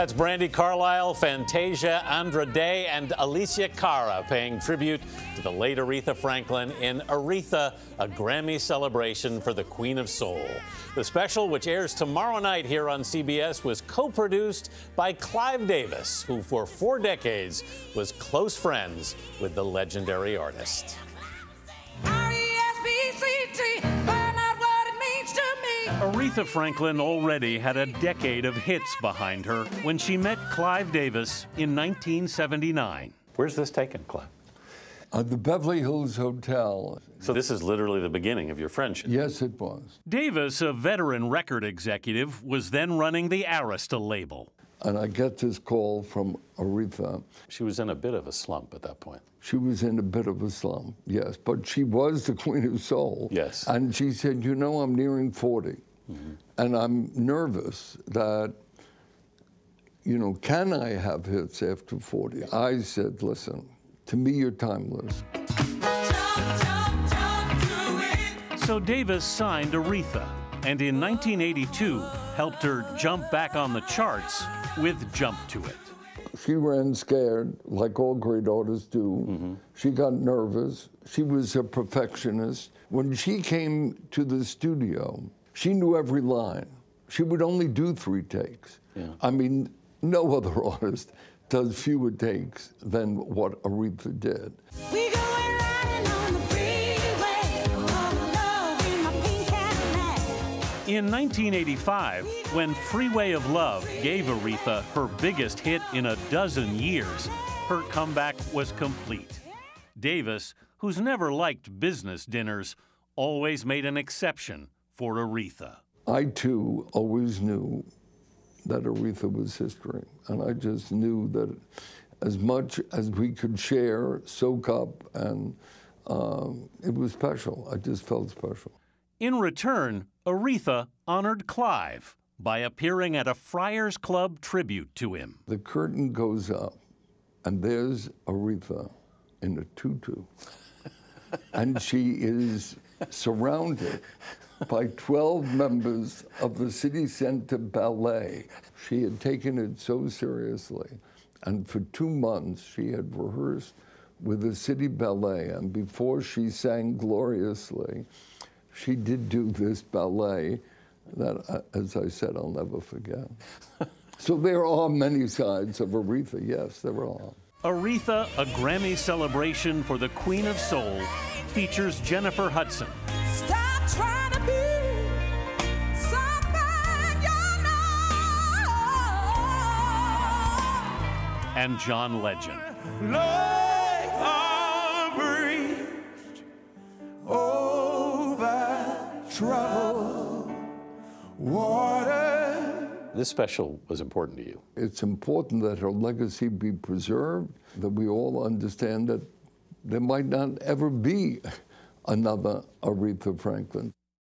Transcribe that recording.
That's Brandi Carlile, Fantasia, Andra Day, and Alessia Cara paying tribute to the late Aretha Franklin in Aretha, a Grammy celebration for the Queen of Soul. The special, which airs tomorrow night here on CBS, was co produced by Clive Davis, who for four decades was close friends with the legendary artist. Aretha Franklin already had a decade of hits behind her when she met Clive Davis in 1979. Where's this taken, Clive? At the Beverly Hills Hotel. So this is literally the beginning of your friendship. Yes, it was. Davis, a veteran record executive, was then running the Arista label. And I get this call from Aretha. She was in a bit of a slump at that point. She was in a bit of a slump, yes. But she was the Queen of Soul. Yes. And she said, You know, I'm nearing 40. Mm-hmm. And I'm nervous that, you know, can I have hits after 40? I said, listen, to me, you're timeless. So Davis signed Aretha, and in 1982 helped her jump back on the charts with Jump to It. She ran scared, like all great artists do. Mm-hmm. She got nervous. She was a perfectionist. When she came to the studio, she knew every line. She would only do three takes. Yeah. I mean, no other artist does fewer takes than what Aretha did. In 1985, when Freeway of Love gave Aretha her biggest hit in a dozen years, her comeback was complete. Davis, who's never liked business dinners, always made an exception for Aretha. I too always knew that Aretha was history, and I just knew that as much as we could share, soak up, and um, it was special. I just felt special. In return, Aretha honored Clive by appearing at a Friars Club tribute to him. The curtain goes up, and there's Aretha in a tutu, and she is surrounded by 12 members of the City Center Ballet. She had taken it so seriously. And for two months, she had rehearsed with the City Ballet. And before she sang gloriously, she did do this ballet that, uh, as I said, I'll never forget. so there are many sides of Aretha, yes, there are. Aretha, a Grammy celebration for the Queen of Soul, features Jennifer Hudson. And John Legend. This special was important to you. It's important that her legacy be preserved, that we all understand that there might not ever be another Aretha Franklin.